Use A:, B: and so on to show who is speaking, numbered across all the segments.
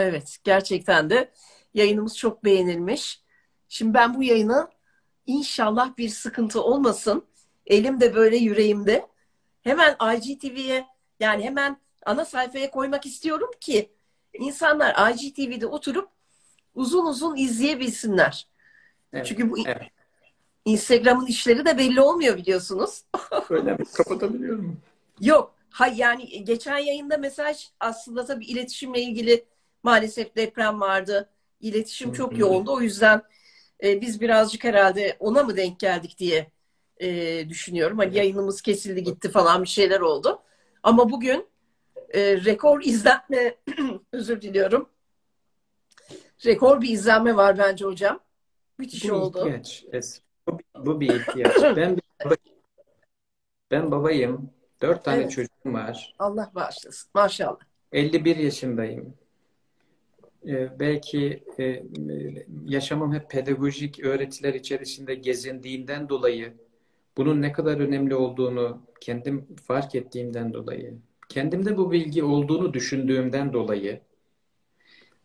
A: Evet, gerçekten de yayınımız çok beğenilmiş. Şimdi ben bu yayını inşallah bir sıkıntı olmasın. Elimde böyle yüreğimde. Hemen IGTV'ye yani hemen ana sayfaya koymak istiyorum ki insanlar IGTV'de oturup uzun uzun izleyebilsinler.
B: Evet,
A: Çünkü bu
B: evet.
A: Instagram'ın işleri de belli olmuyor biliyorsunuz.
B: Öyle mi? Kapatabiliyor muyum?
A: Yok. Ha yani geçen yayında mesaj aslında tabii iletişimle ilgili maalesef deprem vardı. İletişim çok yoğundu. O yüzden e, biz birazcık herhalde ona mı denk geldik diye e, düşünüyorum. Hani yayınımız kesildi gitti falan bir şeyler oldu. Ama bugün e, rekor izlenme özür diliyorum. Rekor bir izlenme var bence hocam. Müthiş
B: Bu
A: oldu.
B: ihtiyaç. Bu, bu bir ihtiyaç. Ben bir baba- ben babayım. Dört tane
A: Evet.
B: çocuğum var.
A: Allah bağışlasın. Maşallah.
B: 51 yaşındayım. Ee, belki e, e, yaşamım hep pedagojik öğretiler içerisinde gezindiğinden dolayı bunun ne kadar önemli olduğunu kendim fark ettiğimden dolayı, kendimde bu bilgi olduğunu düşündüğümden dolayı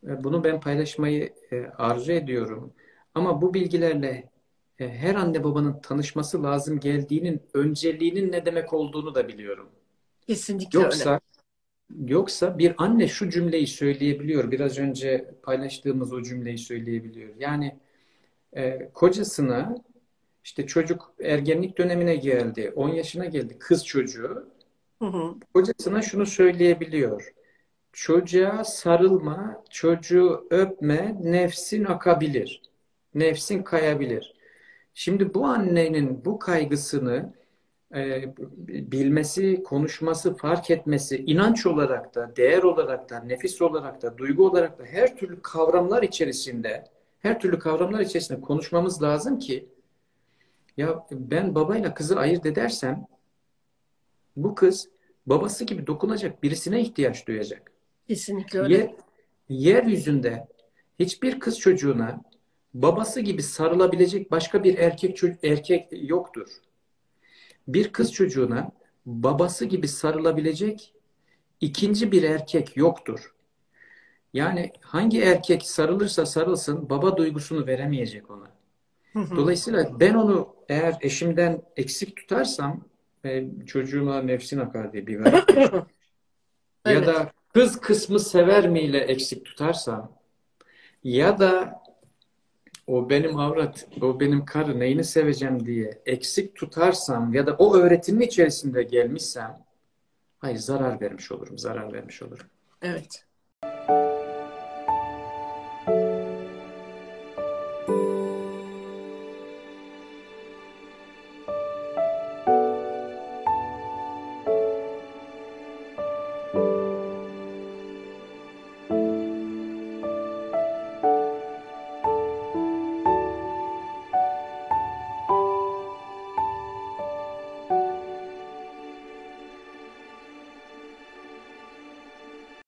B: e, bunu ben paylaşmayı arzu ediyorum. Ama bu bilgilerle her anne babanın tanışması lazım geldiğinin önceliğinin ne demek olduğunu da biliyorum.
A: Kesinlikle öyle.
B: Yoksa bir anne şu cümleyi söyleyebiliyor. Biraz önce paylaştığımız o cümleyi söyleyebiliyor. Yani e, kocasına işte çocuk ergenlik dönemine geldi, 10 yaşına geldi, kız çocuğu
A: Hı hı.
B: kocasına şunu söyleyebiliyor. Çocuğa sarılma, çocuğu öpme, nefsin akabilir. Nefsin kayabilir. Şimdi bu annenin bu kaygısını e, bilmesi, konuşması, fark etmesi, inanç olarak da, değer olarak da, nefis olarak da, duygu olarak da her türlü kavramlar içerisinde, her türlü kavramlar içerisinde konuşmamız lazım ki ya ben babayla kızı ayırt edersem bu kız babası gibi dokunacak birisine ihtiyaç duyacak.
A: Kesinlikle öyle.
B: Yer, yeryüzünde hiçbir kız çocuğuna babası gibi sarılabilecek başka bir erkek erkek yoktur. Bir kız çocuğuna babası gibi sarılabilecek ikinci bir erkek yoktur. Yani hangi erkek sarılırsa sarılsın baba duygusunu veremeyecek ona. Dolayısıyla ben onu eğer eşimden eksik tutarsam e, çocuğuma nefsin akar diye bir. Ya
A: Evet.
B: da kız kısmı sever mi ile eksik tutarsam ya da o benim avrat, o benim karı neyini seveceğim diye eksik tutarsam ya da o öğretimin içerisinde gelmişsem hayır zarar vermiş olurum, zarar vermiş olurum.
A: Evet.